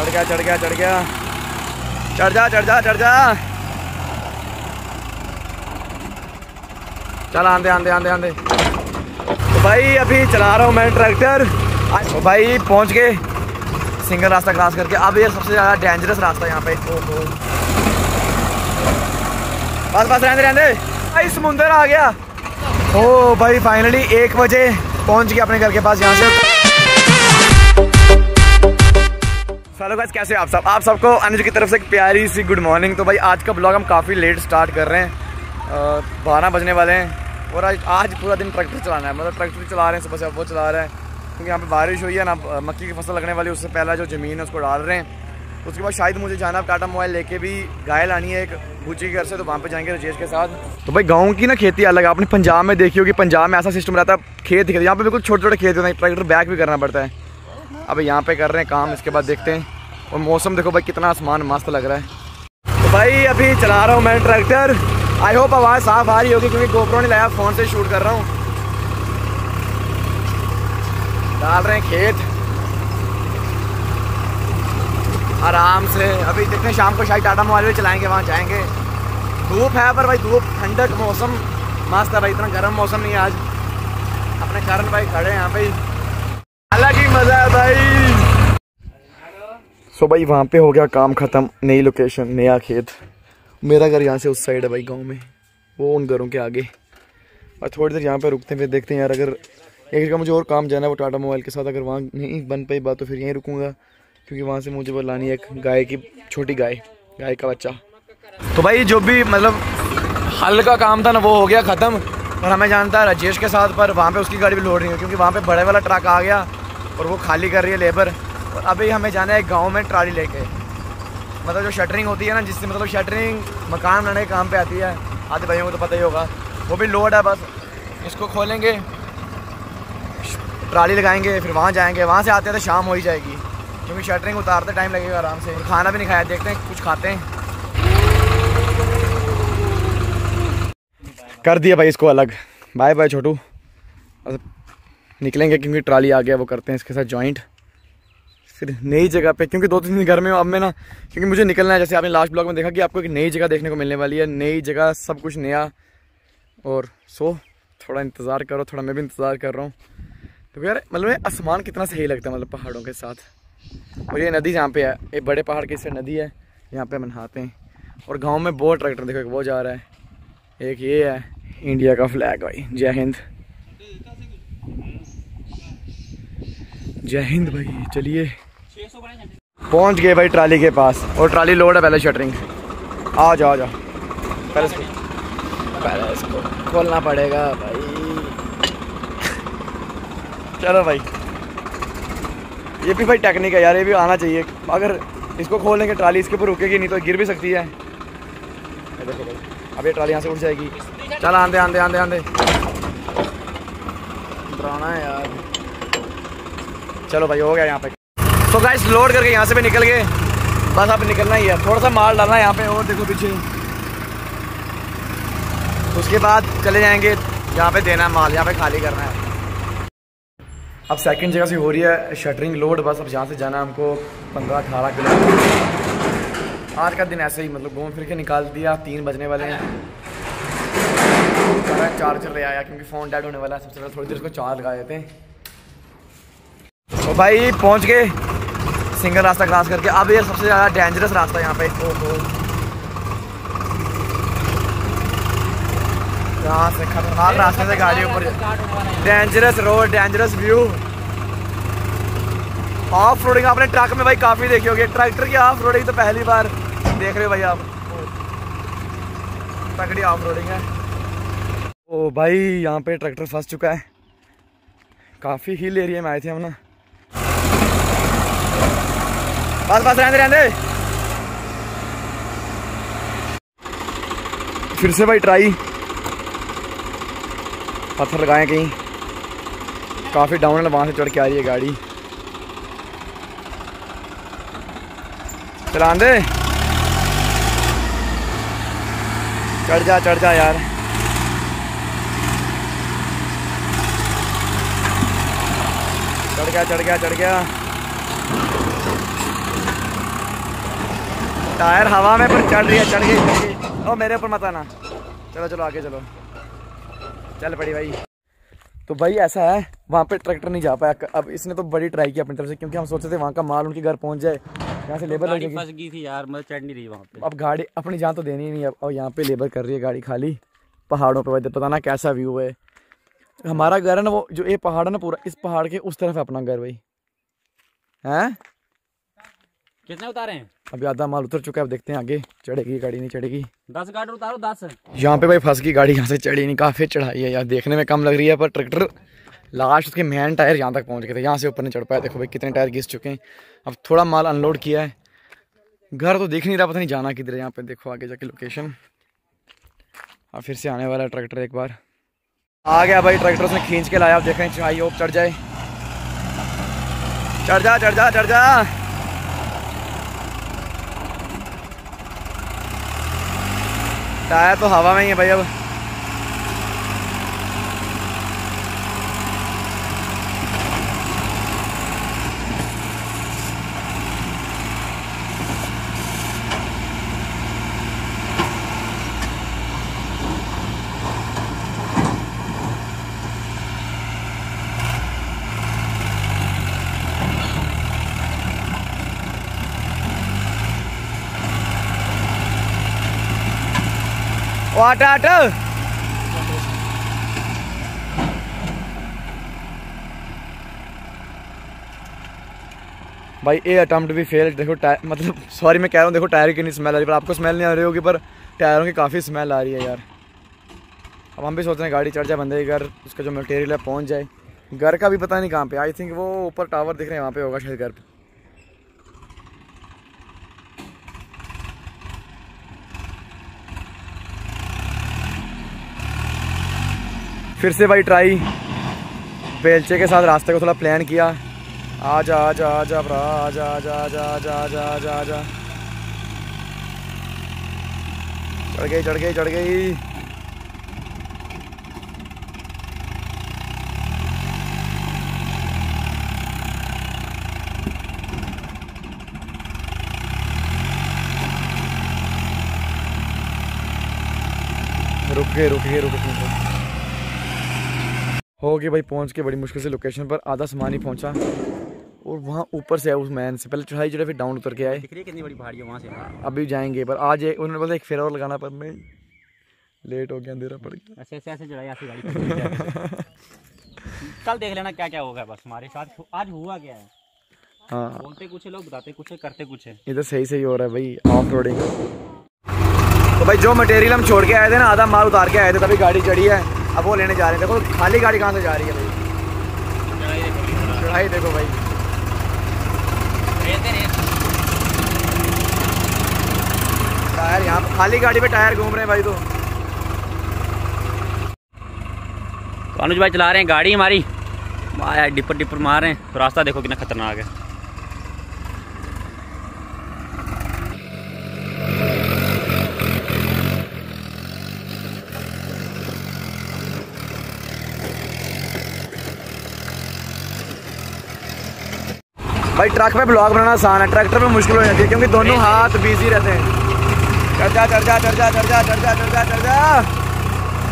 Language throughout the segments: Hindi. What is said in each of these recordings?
चढ़ गया चढ़ गया चढ़ गया। चढ़ जा चढ़ जा चढ़ जा। चल आंदे आंदे आंदे आंदे तो भाई, अभी चला रहा हूँ मैं ट्रैक्टर। तो भाई, पहुँच गए। सिंगल रास्ता क्रॉस करके। अब ये सबसे ज़्यादा डेंजरस रास्ता यहाँ पे। ओहो बस बस, रहने रहने भाई, समुंदर आ गया। ओ भाई फाइनली एक बजे पहुँच गया अपने घर के पास, यहाँ से। हेलो गाइस कैसे आप सब? आप सबको अनुज की तरफ़ से एक प्यारी सी गुड मॉर्निंग तो भाई, आज का ब्लॉग हम काफ़ी लेट स्टार्ट कर रहे हैं। बारह बजने वाले हैं। और आज आज पूरा दिन ट्रैक्टर चलाना है। मतलब ट्रैक्टर चला रहे हैं, सुबह से वो चला रहे हैं। क्योंकि यहाँ पे बारिश हुई है ना मक्की की फ़सल लगने वाली उससे पहला जो ज़मीन है, उसको डाल रहे हैं। उसके बाद शायद मुझे जाना टाटा मोबाइल लेके भी गाय लानी है एक भूची के घर से तो वहाँ पे जाएँगे रजेश के साथ। तो भाई, गाँव की ना खेती अलग आपने पंजाब में देखी होगी, पंजाब में ऐसा सिस्टम रहता है, खेत दिखते यहाँ पे बिल्कुल छोटे छोटे खेत होते हैं ट्रैक्टर बैक भी करना पड़ता है। अब यहाँ पे कर रहे हैं काम, इसके बाद देखते हैं। और मौसम देखो भाई, कितना आसमान मस्त लग रहा है। तो भाई, अभी चला रहा हूँ मैं ट्रैक्टर। आई होप आवाज़ साफ़ आ रही होगी, क्योंकि गोप्रो नहीं लाया फ़ोन से शूट कर रहा हूँ। डाल रहे हैं खेत। आराम से। अभी देखते शाम को शायद टाटा मोबाइल भी चलाएँगे, वहाँ जाएँगे। धूप है पर भाई, धूप, ठंडक मौसम मस्त है भाई, इतना गर्म मौसम नहीं है आज। अपने कारण भाई खड़े हैं यहाँ पे। ही मज़ा है भाई। सो भाई, वहाँ पे हो गया काम ख़त्म, नई लोकेशन नया खेत। मेरा घर यहाँ से उस साइड है भाई, गाँव में। वो उन घरों के आगे। और थोड़ी देर यहाँ पे रुकते हैं, फिर देखते हैं यार, अगर एक जगह मुझे और काम जाना है, वो टाटा मोबाइल के साथ, अगर वहाँ नहीं बन पाई बात तो फिर यहीं रुकूँगा। क्योंकि वहाँ से मुझे वो लानी है एक गाय की, छोटी गाय गाय का बच्चा। तो भाई, जो भी मतलब हल का काम था ना, वो हो गया ख़त्म। और हमें जानता है राजेश के साथ, पर वहाँ पे उसकी गाड़ी भी लोड रही है क्योंकि वहाँ पे बड़े वाला ट्रक आ गया। और वो खाली कर रही है लेबर और अभी हमें जाना है गाँव में ट्राली लेके। मतलब जो शटरिंग होती है ना, जिससे मतलब शटरिंग मकान बनाने के काम पे आती है। आधे भाइयों को तो पता ही होगा। वो भी लोड है बस। इसको खोलेंगे, ट्राली लगाएँगे, फिर वहाँ जाएँगे। वहाँ से आते हैं तो शाम हो ही जाएगी। क्योंकि शटरिंग उतारते टाइम लगेगा आराम से। खाना भी नहीं खाया। देखते हैं, कुछ खाते हैं। कर दिया भाई इसको अलग। Bye bye Chhotu. निकलेंगे क्योंकि ट्राली आ गया, वो करते हैं इसके साथ जॉइंट फिर नई जगह पे, क्योंकि दो तीन दिन घर में अब मैं ना, क्योंकि मुझे निकलना है, जैसे आपने लास्ट ब्लॉग में देखा कि आपको एक नई जगह देखने को मिलने वाली है, नई जगह, सब कुछ नया। और सो थोड़ा इंतज़ार करो, थोड़ा मैं भी इंतज़ार कर रहा हूँ। तो यार मतलब आसमान कितना सही लगता है मतलब पहाड़ों के साथ। और ये नदी जहाँ पे है, ये बड़े पहाड़ की से नदी है, यहाँ पे हम नहाते हैं। और गाँव में बहुत ट्रैक्टर, देखो एक वो जा रहा है, एक ये है, इंडिया का फ्लैग भाई, जय हिंद। जय हिंद भाई, चलिए। पहुँच गए भाई ट्राली के पास। और ट्राली लोड है पहले शटरिंग आ जाओ आ जाओ। पहले इसको पहले इसको खोलना पड़ेगा भाई। चलो भाई। ये भी भाई टेक्निक है यार, ये भी आना चाहिए। अगर इसको खोलने के ट्राली इसके ऊपर रुकेगी नहीं तो गिर भी सकती है। अब ये ट्राली यहाँ से उठ जाएगी। चल आंदे आंदे आंदे आंदे डराना है यार। चलो भाई, हो गया यहाँ पे। तो गाइस लोड करके यहाँ से भी निकल गए। बस अब निकलना ही है। थोड़ा सा माल डालना है यहाँ पे, और देखो पीछे। उसके बाद चले जाएँगे यहाँ पे देना है माल, यहाँ पे खाली करना है। अब सेकंड जगह से हो रही है शटरिंग लोड बस अब जहाँ से जाना है हमको पंद्रह, अठारह किलोमीटर आज का दिन ऐसे ही मतलब घूम फिर के निकाल दिया। तीन बजने वाले हैं। चार्जर ले आया, क्योंकि फ़ोन डेड होने वाला है। सबसे पहले थोड़ी देर उसको चार्ज लगा देते हैं। तो भाई पहुँच गए। सिंगल रास्ता क्रॉस करके। अब ये सबसे ज़्यादा डेंजरस रास्ता है यहाँ पे। यहाँ से खतरनाक रास्ते से गाड़ी ऊपर। Dangerous road dangerous view of roading आपने ट्रक में भाई काफ़ी देखी होगी। ट्रैक्टर की ऑफ़ रोडिंग तो पहली बार देख रहे हो भाई आप। तगड़ी ऑफ़ रोडिंग है। ओ भाई यहाँ पे ट्रैक्टर फंस चुका है। काफ़ी हिल एरिया में आए थे हम ना। बस बस रहने रहने फिर से भाई ट्राई पत्थर लगाए कहीं। काफ़ी डाउन है, वहाँ से चढ़ के आ रही है गाड़ी। चला दे। चढ़ जा चढ़ जा यार। चढ़ गया चढ़ गया चढ़ गया। टायर हवा में पर चढ़ रही है चढ़ गई चढ़ गई। ओ मेरे ऊपर मत आना। चलो चलो आगे चलो। चल पड़ी भाई। तो भाई ऐसा है वहाँ पे ट्रैक्टर नहीं जा पाया। अब इसने तो बड़ी ट्राई की अपनी तरफ़ से क्योंकि हम सोचते थे वहाँ का माल उनके घर पहुँच जाए। यहाँ से लेबर गाड़ी फंस गई थी यार मतलब चढ़ नहीं रही वहाँ पे। अब गाड़ी अपनी जान तो देनी ही नहीं। अब और यहाँ पे लेबर कर रही है गाड़ी खाली पहाड़ों पर पता ना कैसा व्यू है। हमारा घर है ना वो जो ये पहाड़ है ना पूरा इस पहाड़ के उस तरफ़ है अपना घर भाई। हैं? कितने उतारे हैं? अभी आधा माल उतर चुका है अब देखते हैं आगे चढ़ेगी गाड़ी नहीं चढ़ेगी। दस गाड़ी उतारो दस। यहाँ पे भाई फंस गई गाड़ी यहाँ से चढ़ी नहीं काफ़ी चढ़ाई है यार देखने में कम लग रही है पर ट्रैक्टर लास्ट उसके मेन टायर यहाँ तक पहुँच गए थे यहाँ से ऊपर नहीं चढ़ पाया देखो भाई कितने टायर घिस चुके हैं। अब थोड़ा माल अनलोड किया है घर तो देख नहीं रहा पता नहीं जाना किधर है यहाँ पे देखो आगे जाके लोकेशन अब फिर से आने वाला है ट्रैक्टर एक बार। आ गया भाई ट्रैक्टर उसने खींच के लाया अब देख हैं चाहिए चढ़ जाए। चढ़ जा चढ़ जा चढ़ जा। टायर तो हवा में ही है भाई अब ओ हट हट भाई, ये अटम्प्ट भी फेल देखो टायर मतलब सॉरी मैं कह रहा हूँ, देखो टायर की नहीं स्मेल आ रही, पर आपको स्मेल नहीं आ रही होगी, पर टायरों की काफ़ी स्मेल आ रही है यार। अब हम भी सोच रहे हैं गाड़ी चढ़ जाए, बंदे के घर, उसका जो मटेरियल है, पहुँच जाए। घर का भी पता नहीं कहाँ पे आई थिंक वो ऊपर टावर दिख रहे हैं, वहाँ पे होगा शायद घर। पे फिर से भाई ट्राई बेलचे के साथ रास्ते को थोड़ा प्लान किया। आ जा आ जा आ जा भरा आजा आजा आजा आजा आजा आजा आजा चढ़ गई चढ़ गई चढ़ गई। रुक गए रुक गए रुक गए। हो गए भाई पहुँच के बड़ी मुश्किल से लोकेशन पर आधा सामान ही पहुँचा। और वहाँ ऊपर से उस मैन से पहले चढ़ाई चढ़ाई फिर डाउन उतर के आए। दिख रही कितनी बड़ी पहाड़ी है वहाँ से? अभी जाएँगे पर आज उन्होंने बोला एक फेरा और लगाना पर मैं लेट हो गया अंधेरा पड़ गया। ऐसे ऐसे ऐसे चढ़ाई ऐसी गाड़ी। कल देख लेना क्या क्या होगा बस हमारे साथ। आज हुआ क्या है? हाँ। बोलते कुछ लोग बताते कुछ करते कुछ है। ये तो सही सही हो रहा है भाई ऑफ़ रोडिंग तो भाई जो मटेरियल हम छोड़ के आए थे ना, आधा माल उतार के आए थे, तभी गाड़ी चढ़ी है। अब वो लेने जा रहे हैं। देखो, खाली गाड़ी कहाँ से जा रही है भाई? चढ़ाई देखो भाई। टायर यहाँ खाली गाड़ी पे टायर घूम रहे हैं भाई तो। अनुज भाई चला रहे हैं गाड़ी हमारी। आया डिपर डिपर मार रहे हैं। तो रास्ता देखो कितना खतरनाक है। भाई ट्रक पे ब्लॉग बनाना आसान है ट्रैक्टर पे मुश्किल हो जाती है क्योंकि दोनों हाथ बिज़ी रहते हैं। चढ़ जा चढ़ जा चढ़ जा चढ़ जा चढ़ जा चढ़ जा चढ़ जा।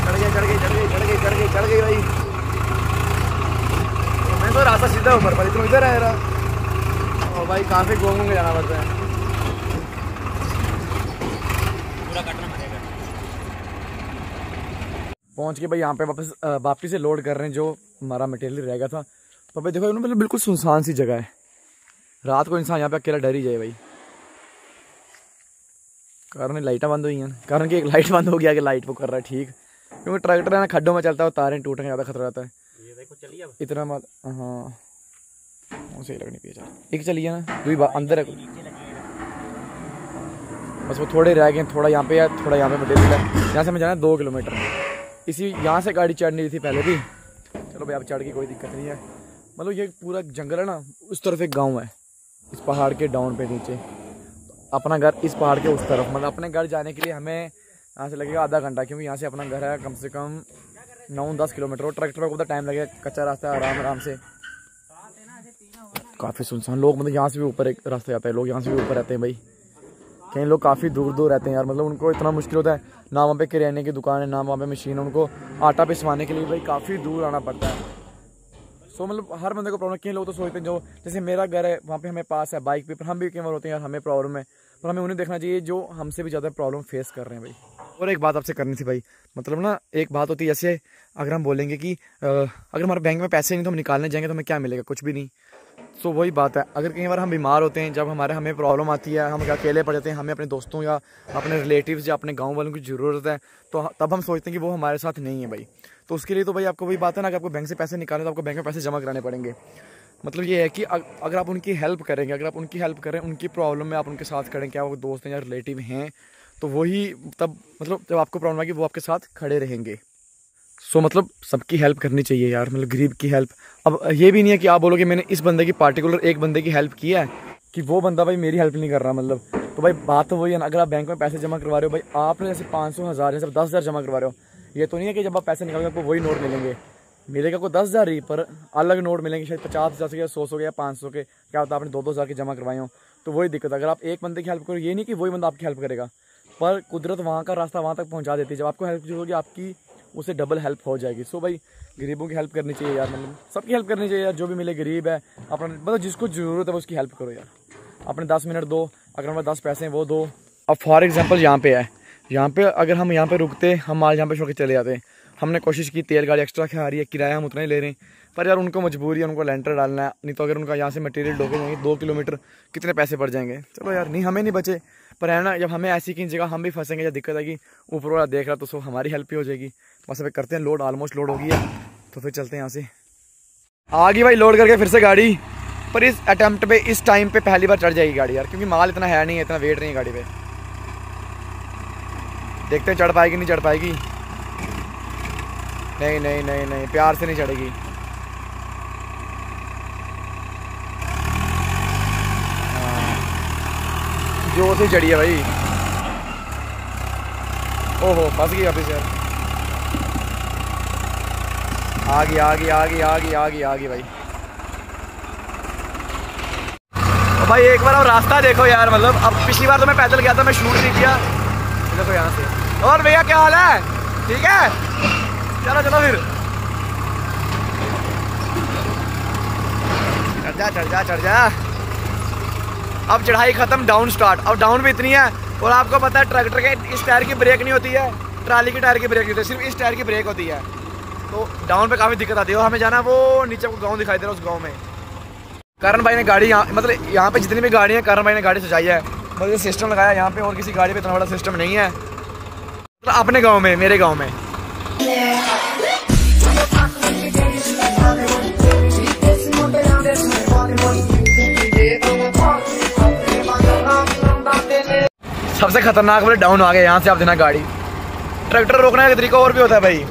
चढ़ गई चढ़ गई चढ़ गई चढ़ गई चढ़ गई चढ़ गई भाई। मैं तो रास्ता सीधा ऊपर पर तुम इधर है और भाई काफ़ी घूम घूम के जाना पड़ता है। पूरा कटना पड़ेगा। पहुँच के भाई यहाँ पे वापस वापसी से लोड कर रहे हैं जो हमारा मटेरियल रह गया था। तो भाई देखो मतलब बिल्कुल सुनसान सी जगह है। रात को इंसान यहाँ पे अकेला डर ही जाए भाई। कारण लाइटें बंद हुई हैं। कारण कि एक लाइट बंद हो गया कि लाइट वो कर रहा है ठीक। क्योंकि ट्रैक्टर है ना खड्डों में चलता है और तारें टूटने का ज़्यादा खतरा रहता है। ये देखो चलिए इतना मत हाँ। सही लगनी चाहिए चल। एक चलिए ना भी अंदर है बस वो थोड़े रह गए थोड़ा यहाँ पे है थोड़ा यहाँ पे मटेरियल है यहाँ से हमें जाना है दो किलोमीटर। इसी यहाँ से गाड़ी चढ़नी थी पहले भी। चलो भाई अब चढ़ के कोई दिक्कत नहीं है। मतलब ये पूरा जंगल है ना उस तरफ़ एक गाँव है। इस पहाड़ के डाउन पे नीचे। अपना घर इस पहाड़ के उस तरफ़। मतलब अपने घर जाने के लिए हमें यहाँ से लगेगा आधा घंटा, क्योंकि यहाँ से अपना घर है कम से कम नौ, दस किलोमीटर। और ट्रैक्टर में बहुत टाइम लगेगा, कच्चा रास्ता आराम आराम से। काफ़ी सुनसान। लोग मतलब यहाँ से भी ऊपर एक रास्ता जाता है। लोग यहाँ से भी ऊपर रहते हैं भाई। कई लोग काफ़ी दूर दूर रहते हैं यार। मतलब उनको इतना मुश्किल होता है। ना वहाँ पे किराने की दुकान है, ना वहाँ पे मशीन है। उनको आटा पिसवाने के लिए भाई काफ़ी दूर आना पड़ता है। सो मतलब हर बंदे को प्रॉब्लम कई लोग तो सोचते हैं, जो जैसे मेरा घर है, वहाँ पे हमें पास है बाइक पे, पर हम भी कई बार होते हैं यार, हमें प्रॉब्लम है। पर हमें उन्हें देखना चाहिए, जो हमसे भी ज़्यादा प्रॉब्लम फेस कर रहे हैं भाई। और एक बात आपसे करनी थी भाई मतलब ना, एक बात होती है, जैसे अगर हम बोलेंगे कि अगर हमारे बैंक में पैसे नहीं तो हम निकालने जाएँगे तो हमें क्या मिलेगा? कुछ भी नहीं। सो वही बात है, अगर कई बार हम बीमार होते हैं, जब हमारे, हमें प्रॉब्लम आती है, हम अकेले पड़ जाते हैं, हमें अपने दोस्तों या अपने रिलेटिव्स या अपने गाँव वालों की ज़रूरत है तो तब हम सोचते हैं कि वो हमारे साथ नहीं है भाई। तो उसके लिए तो भाई आपको वही बात है ना कि आपको बैंक से पैसे निकालें तो आपको बैंक में पैसे जमा कराने पड़ेंगे। मतलब ये है कि अगर आप उनकी हेल्प करेंगे अगर आप उनकी हेल्प करें उनकी प्रॉब्लम में आप उनके साथ खड़े क्या वो दोस्त हैं या रिलेटिव हैं तो वही तब मतलब जब आपको प्रॉब्लम आएगी वो आपके साथ खड़े रहेंगे। सो so, मतलब सबकी हेल्प करनी चाहिए यार मतलब गरीब की हेल्प अब ये भी नहीं है कि आप बोलोगे मैंने इस बंदे की पार्टिकुलर एक बंदे की हेल्प किया है कि वो बंदा भाई मेरी हेल्प नहीं कर रहा मतलब। तो भाई बात तो वही है ना अगर आप बैंक में पैसे जमा करवा रहे हो भाई आपने जैसे पाँच सौ हज़ार जैसे दस हज़ार जमा करवा रहे हो ये तो नहीं है कि जब आप पैसे निकालोगे, आपको वही नोट मिलेंगे। मिलेगा कोई दस हज़ार ही पर अलग नोट मिलेंगे, शायद पचास हज़ार के या सौ सौ के या पाँच सौ के, क्या होता है आपने दो दो हज़ार के जमा करवाए हो। तो वही दिक्कत अगर आप एक बंदे की हेल्प करो ये नहीं कि वही बंदा आपकी हेल्प करेगा, पर कुदरत वहाँ का रास्ता वहाँ तक पहुँचा देती है। जब आपको हेल्प होगी आपकी, उसे डबल हेल्प हो जाएगी। सो भाई, गरीबों की हेल्प करनी चाहिए यार मतलब सबकी हेल्प करनी चाहिए यार, जो भी मिले गरीब है, अपना मतलब जिसको ज़रूरत है उसकी हेल्प करो यार। अपने दस मिनट दो, अगर हमारे दस पैसे हैं, वो दो। अब फॉर एग्ज़ाम्पल यहाँ पे है यहाँ पे अगर हम यहाँ पे रुकते, हम माल यहाँ पे छोड़ चले जाते। हमने कोशिश की, तेल गाड़ी एक्स्ट्रा खा रही है, किराया हम उतना ही ले रहे हैं। पर यार उनको मजबूरी है, उनको लेंटर डालना है। नहीं तो अगर उनका यहाँ से मटेरियल ढोके जाएँगे, दो किलोमीटर कितने पैसे पड़ जाएँगे? चलो यार, नहीं, हमें नहीं बचे। पर है ना, जब हमें ऐसी की जगह हम भी फंसेंगे या दिक्कत आएगी, ऊपर वाला देख रहा तो सो हमारी हेल्प ही हो जाएगी। बस अभी करते हैं लोड ऑलमोस्ट लोड होगी है। तो फिर चलते हैं यहाँ से। आ गई भाई लोड करके फिर से गाड़ी। पर इस अटैम्प्ट इस टाइम पे पहली बार चढ़ जाएगी गाड़ी यार, क्योंकि माल इतना है नहीं है इतना वेट नहीं है गाड़ी पे। देखते हैं चढ़ पाएगी, नहीं चढ़ पाएगी। नहीं नहीं नहीं नहीं, प्यार से नहीं चढ़ेगी। हाँ। ज़ोर से चढ़ी है भाई। ओहो, फंस गई वापिस यार। आ गई आ गई आ गई आ गई आ गई आ गई भाई। भाई, एक बार और रास्ता देखो यार मतलब अब पिछली बार तो मैं पैदल गया था, मैं शूट नहीं किया। देखो यहाँ से। और भैया, क्या हाल है? ठीक है? चलो चलो फिर। चढ़ जा चढ़ जा चढ़ जा। अब चढ़ाई खत्म डाउन स्टार्ट अब डाउन भी इतनी है, और आपको पता है ट्रैक्टर के इस टायर की ब्रेक नहीं होती है। ट्राली की टायर की ब्रेक नहीं होती, सिर्फ़ इस टायर की ब्रेक होती है। तो डाउन पे काफ़ी दिक्कत आती है, और हमें जाना वो नीचे को गाँव दिखाई दे रहा है, उस गाँव में। करण भाई ने गाड़ी यहाँ मतलब यहाँ पे जितनी भी गाड़ी है, करण भाई ने गाड़ी सजाई है। मतलब सिस्टम लगाया यहाँ पे और किसी गाड़ी पे इतना बड़ा सिस्टम नहीं है। मतलब अपने गाँव में, मेरे गाँव में। सबसे खतरनाक वाले डाउन आ गए, यहाँ से आप देना गाड़ी। ट्रैक्टर रोकने का तरीका और भी होता है भाई?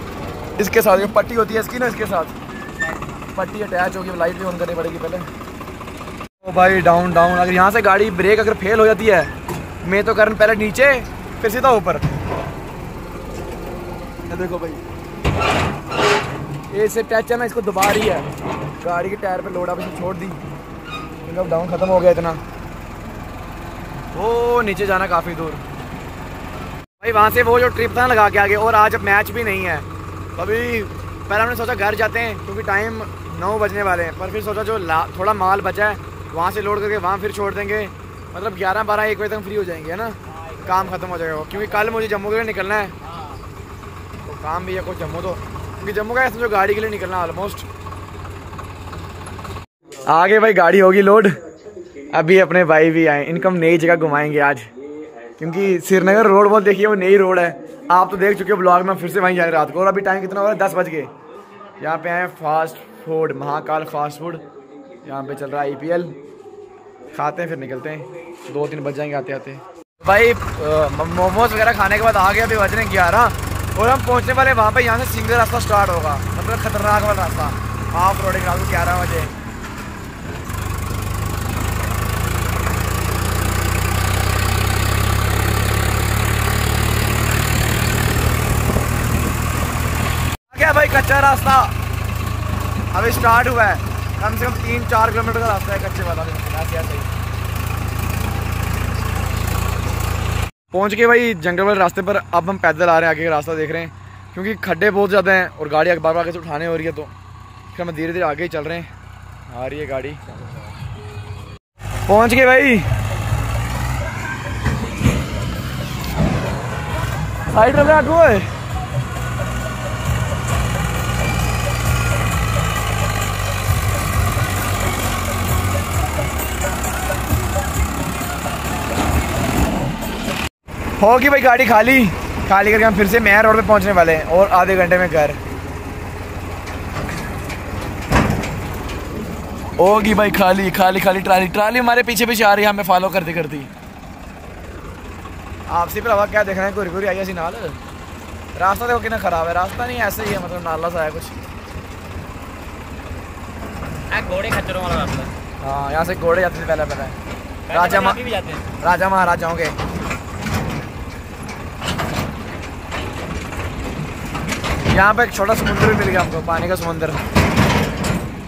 इसके साथ जो पट्टी होती है इसकी ना, इसके साथ। पट्टी अटैच होगी लाइट भी ऑन करनी पड़ेगी पहले। ओ भाई डाउन डाउन अगर यहाँ से गाड़ी ब्रेक अगर फेल हो जाती है, मैं तो करन पहले नीचे, फिर सीधा ऊपर। देखो भाई। ये से टच है ना, इसको दबा रही है। गाड़ी के टायर पे लोड आप छोड़ दी। अब डाउन खत्म हो गया इतना। वो नीचे जाना काफ़ी दूर। भाई, वहाँ से वो जो ट्रिप था लगा के आगे, और आज अब मैच भी नहीं है। अभी पहले हमने सोचा घर जाते हैं, क्योंकि टाइम नौ बजने वाले हैं, पर फिर सोचा जो थोड़ा माल बचा है वहाँ से लोड करके वहाँ फिर छोड़ देंगे। मतलब ग्यारह बारह, एक बजे तक फ्री हो जाएँगे, है ना? काम ख़त्म हो जाएगा क्योंकि कल मुझे जम्मू के लिए निकलना है। तो काम भी है कुछ जम्मू तो। क्योंकि जम्मू का समझो गाड़ी के लिए निकलना ऑलमोस्ट आगे भाई गाड़ी होगी लोड अभी अपने भाई भी आए। इनकम नई जगह घुमाएँगे आज। क्योंकि श्रीनगर रोड बहुत देखिए, वो नई रोड है। आप तो देख चुके हो ब्लॉग में फिर से वहीं जाए रात को। और अभी टाइम कितना हो रहा है? दस बज के यहाँ पे आए fast food Mahakal fast food यहाँ पे चल रहा है आईपीएल खाते हैं, फिर निकलते हैं। दो तीन बज जाएँगे, आते आते। भाई मोमोज वगैरह खाने के बाद आ गया, अभी बज रहे ग्यारह। और हम पहुँचने वाले वहाँ पे, यहाँ से सिंगल रास्ता स्टार्ट होगा। मतलब खतरनाक वाला रास्ता। ऑफ़ रोडिंग को ग्यारह बजे। भाई, कच्चा रास्ता। अभी स्टार्ट हुआ है। कम से कम तीन चार किलोमीटर का रास्ता है कच्चे वाला। ऐसे ऐसे। ही पहुँच के भाई जंगल वाले रास्ते पर अब हम पैदल आ रहे हैं, आगे का रास्ता देख रहे हैं। क्योंकि खड्डे बहुत ज़्यादा हैं और गाड़ी अखबार बार आगे से उठाने हो रही है तो। फिर हम धीरे धीरे आगे ही चल रहे हैं। आ रही है गाड़ी। पहुँच गए भाई। साइड में हटो है होगी भाई गाड़ी खाली। खाली करके हम फिर से मेहर रोड पे पहुँचने वाले हैं और आधे घंटे में घर। होगी भाई खाली खाली खाली ट्राली। ट्राली हमारे पीछे पीछे आ रही है हमें फॉलो करती करती। आपसी पर हवा क्या देख रहे हैं? घुरी घुरी आई ऐसी नाल रास्ता देखो कितना खराब है। रास्ता नहीं ऐसे ही है मतलब नाला सा है कुछ। घोड़े खच्चरों वाला रास्ता। हाँ यहाँ से घोड़े जाते थे पहले पहले राजा मा- भी जाते हैं। राजा महाराजाओं के। यहाँ पे एक छोटा समुद्र भी मिल गया हमको पानी का समुद्र।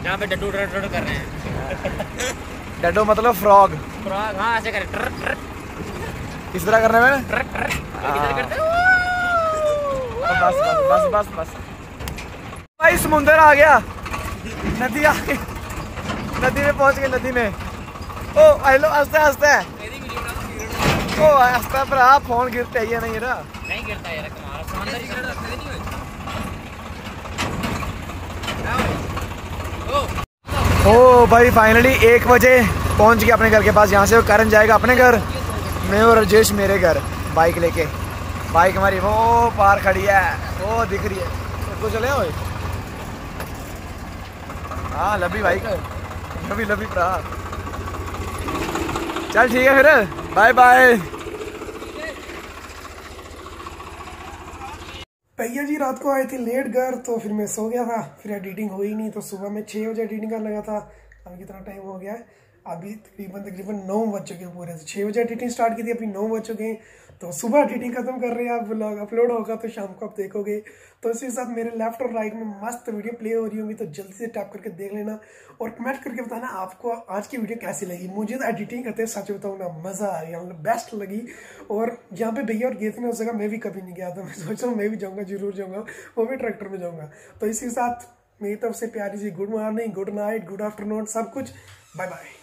यहाँ पे डड्डू डर डर कर रहे हैं। डडो मतलब फ्रॉग। फ्रॉग हाँ ऐसे करे किस तरह करने में? ट्र ट्र हाँ। करते बस बस बस बस बस। भाई समुंदर आ गया। नदी आ गई। नदी में पहुँच गए नदी में। ओ हेलो हँसते हँसते ओ हंसता पर आप फ़ोन गिरते ही है नहीं रहा। नहीं गिरता यार कमाल। समंदर ही गिरता नहीं ओ भाई फाइनली एक बजे पहुँच गया अपने घर के पास। यहाँ से करण जाएगा अपने घर। मैं और राजेश मेरे घर बाइक लेके। बाइक हमारी वो पार खड़ी है, वो दिख रही है। तो चले हो हाँ लबी बाइक लबी लबी भरा चल, ठीक है फिर। बाय बाय भैया जी, रात को आए थे लेट घर तो फिर मैं सो गया था। फिर एडिटिंग हुई नहीं तो सुबह में छः बजे एडिटिंग करने लगा था। अभी कितना टाइम हो गया है? अभी तकरीबन तकरीबन नौ बज चुके हैं पूरे। छः बजे एडिटिंग स्टार्ट की थी, अभी नौ बज चुके हैं। तो सुबह एडिटिंग खत्म कर रहे हैं आप ब्लॉग अपलोड होगा तो शाम को आप देखोगे। तो इसी साथ मेरे लेफ़्ट और राइट में मस्त वीडियो प्ले हो रही होगी तो जल्दी से टैप करके देख लेना। और कमेंट करके बताना आपको आज की वीडियो कैसी लगी। मुझे तो एडिटिंग करते सच बताऊँ ना, मज़ा आ गया मतलब बेस्ट लगी। और यहाँ पे भैया और थे ना उस जगह मैं भी कभी नहीं गया था। मैं सोच रहा हूँ मैं भी जाऊँगा, ज़रूर जाऊँगा। वो भी ट्रैक्टर में जाऊँगा। तो इसी के साथ मेरी तरफ़ से प्यारी सी good morning good night good afternoon सब कुछ। Bye bye